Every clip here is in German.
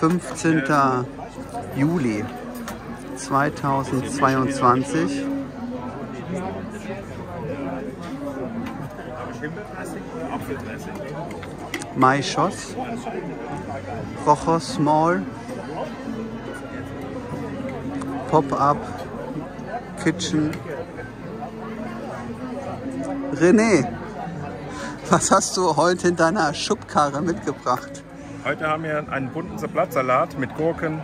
15. Juli 2022. Maischoss, Rochos Mall, Pop-up, Kitchen. René, was hast du heute in deiner Schubkarre mitgebracht? Heute haben wir einen bunten Blattsalat mit Gurken.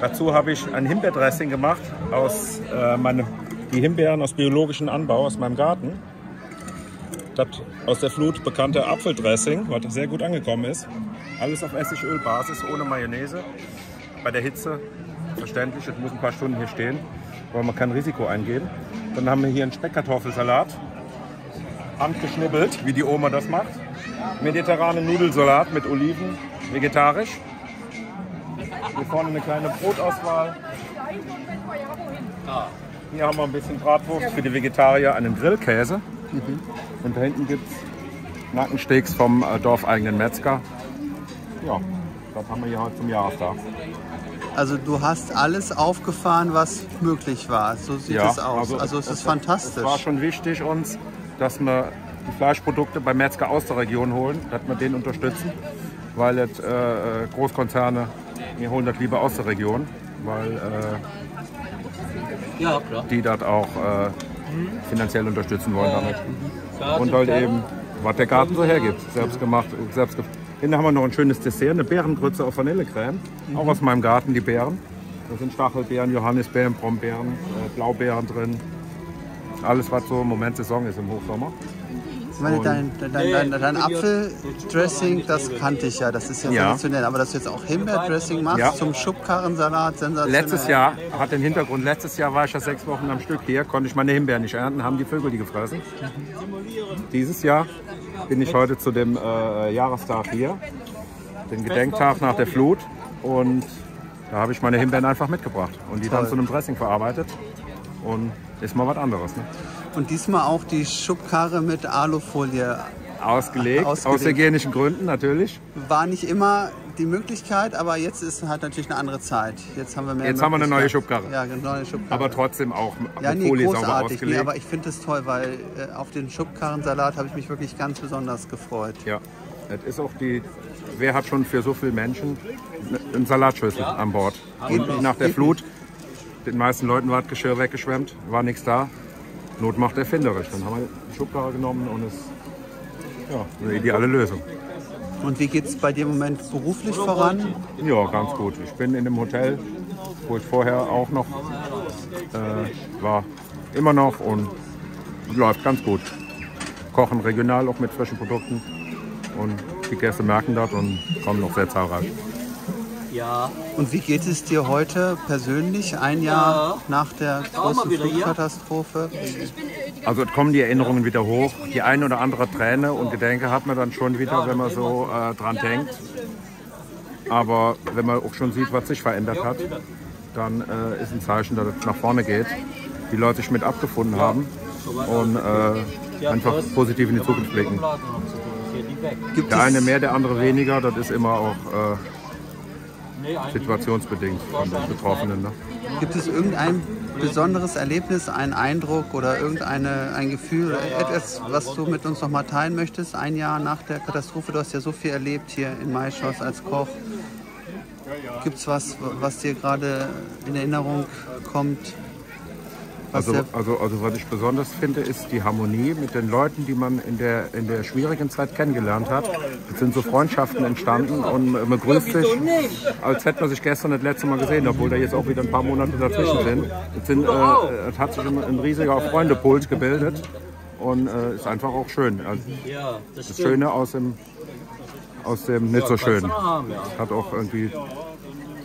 Dazu habe ich ein Himbeerdressing gemacht aus äh, meine, die Himbeeren aus biologischem Anbau aus meinem Garten. Das aus der Flut bekannte Apfeldressing, was sehr gut angekommen ist. Alles auf Essigölbasis, ohne Mayonnaise. Bei der Hitze verständlich, das muss ein paar Stunden hier stehen, weil man kein Risiko eingehen. Dann haben wir hier einen Speckkartoffelsalat, handgeschnibbelt, wie die Oma das macht. Mediterranen Nudelsalat mit Oliven, vegetarisch. Hier vorne eine kleine Brotauswahl. Hier haben wir ein bisschen Bratwurst für die Vegetarier, einen Grillkäse. Und da hinten gibt es Nackensteaks vom äh, dorfeigenen Metzger. Ja, das haben wir hier heute zum Jahrestag. Also du hast alles aufgefahren, was möglich war. So sieht Ja, es aus. Also, es ist Es fantastisch. war schon wichtig uns, dass wir die Fleischprodukte bei Metzger aus der Region holen, dass wir den unterstützen, weil jetzt, äh, äh, Großkonzerne, wir holen das lieber aus der Region, weil äh, Ja, die das auch äh, finanziell unterstützen wollen damit. Und halt eben, was der Garten so hergibt, selbst gemacht, selbst ge Hinten haben wir noch ein schönes Dessert, eine Beerengrütze auf Vanillecreme, auch aus meinem Garten, die Beeren. Da sind Stachelbeeren, Johannisbeeren, Brombeeren, äh, Blaubeeren drin. Alles, was so im Moment Saison ist im Hochsommer. Ich meine, dein, dein, dein, dein, dein Apfeldressing, das kannte ich ja, das ist ja, Ja. sensationell. Aber dass du jetzt auch Himbeerdressing machst Ja. zum Schubkarrensalat, sensationell. Letztes Jahr hat den Hintergrund, letztes Jahr war ich ja sechs Wochen am Stück hier, konnte ich meine Himbeeren nicht ernten, haben die Vögel die gefressen. Dieses Jahr bin ich heute zu dem äh, Jahrestag hier, den Gedenktag nach der Flut und da habe ich meine Himbeeren einfach mitgebracht und die dann Toll. zu einem Dressing verarbeitet und ist mal was anderes. Ne? Und diesmal auch die Schubkarre mit Alufolie. Ausgelegt, aus Ausgelegt. hygienischen Gründen natürlich. War nicht immer die Möglichkeit, aber jetzt ist halt natürlich eine andere Zeit. Jetzt haben wir mehr Jetzt haben wir eine neue. Schubkarre. Ja, eine neue Schubkarre. Aber trotzdem auch mit ja, nee, Folie sauber großartig. Nee, ausgelegt. aber ich finde es toll, weil äh, auf den Schubkarrensalat habe ich mich wirklich ganz besonders gefreut. Ja, es ist auch die. Wer hat schon für so viele Menschen einen Salatschüssel an Bord? Und nach der Flut, den meisten Leuten war das Geschirr weggeschwemmt, war nichts da. Not macht erfinderisch. Dann haben wir die Schubkarre genommen und es ja, eine ideale Lösung. Und wie geht es bei dir im Moment beruflich voran? Ja, ganz gut. Ich bin in dem Hotel, wo ich vorher auch noch äh, war, immer noch und läuft ganz gut. Kochen regional auch mit frischen Produkten und die Gäste merken das und kommen noch sehr zahlreich. Ja. Und wie geht es dir heute persönlich, ein Jahr nach der großen. Flugkatastrophe? Also es kommen die Erinnerungen wieder hoch. Die eine oder andere Träne und Gedenke hat man dann schon wieder, wenn man so äh, dran denkt. Aber wenn man auch schon sieht, was sich verändert hat, dann äh, ist ein Zeichen, dass es nach vorne geht. Die Leute sich mit abgefunden haben und äh, einfach positiv in die Zukunft blicken. Der eine mehr, der andere weniger. Das ist immer auch äh, situationsbedingt von den Betroffenen. Ne? gibt es irgendein besonderes Erlebnis, einen Eindruck oder irgendeine ein Gefühl, etwas, was du mit uns noch mal teilen möchtest? Ein Jahr nach der Katastrophe, du hast ja so viel erlebt hier in Maischoss als Koch. Gibt es was, was dir gerade in Erinnerung kommt? Also, also, also was ich besonders finde, ist die Harmonie mit den Leuten, die man in der, in der schwierigen Zeit kennengelernt hat. Es sind so Freundschaften entstanden und man grüßt sich, als hätte man sich gestern das letzte Mal gesehen, obwohl da jetzt auch wieder ein paar Monate dazwischen sind. Es, sind, äh, es hat sich ein, ein riesiger Freundepuls gebildet und äh, ist einfach auch schön. Also das. Schöne aus dem, aus dem nicht so schön. Hat auch irgendwie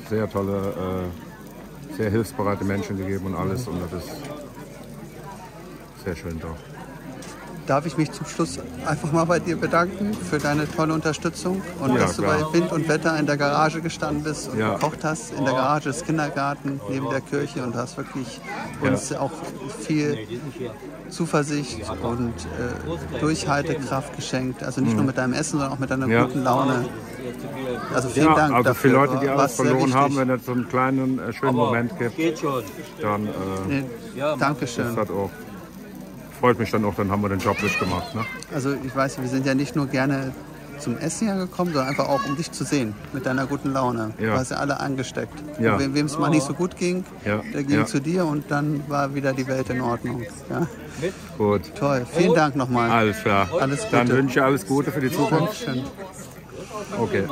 sehr tolle, äh, sehr hilfsbereite Menschen gegeben und alles. Und das ist sehr schön doch. Darf ich mich zum Schluss einfach mal bei dir bedanken für deine tolle Unterstützung und Ja, dass du klar. bei Wind und Wetter in der Garage gestanden bist und Ja. gekocht hast in der Garage des Kindergarten neben der Kirche und hast wirklich uns auch viel Zuversicht und äh, Durchhaltekraft geschenkt. Also nicht nur mit deinem Essen, sondern auch mit deiner Mhm. Ja. guten Laune. Also vielen Ja, Dank also dafür. für Leute, die alles verloren haben, wenn es so einen kleinen äh, schönen Moment gibt, Geht schon. dann äh, Nee, Ja, Dankeschön. ist das auch, freut mich dann auch, dann haben wir den Job nicht gemacht. Ne? Also ich weiß, wir sind ja nicht nur gerne zum Essen hier gekommen, sondern einfach auch, um dich zu sehen, mit deiner guten Laune. Ja. Du hast ja alle angesteckt. Ja. Wem es mal nicht so gut ging, Ja. der ging Ja. zu dir und dann war wieder die Welt in Ordnung. Ja? Gut, Toll, vielen Dank nochmal. alles klar. Alles Dann Gute. wünsche ich alles Gute für die Zukunft. Dankeschön. Okay.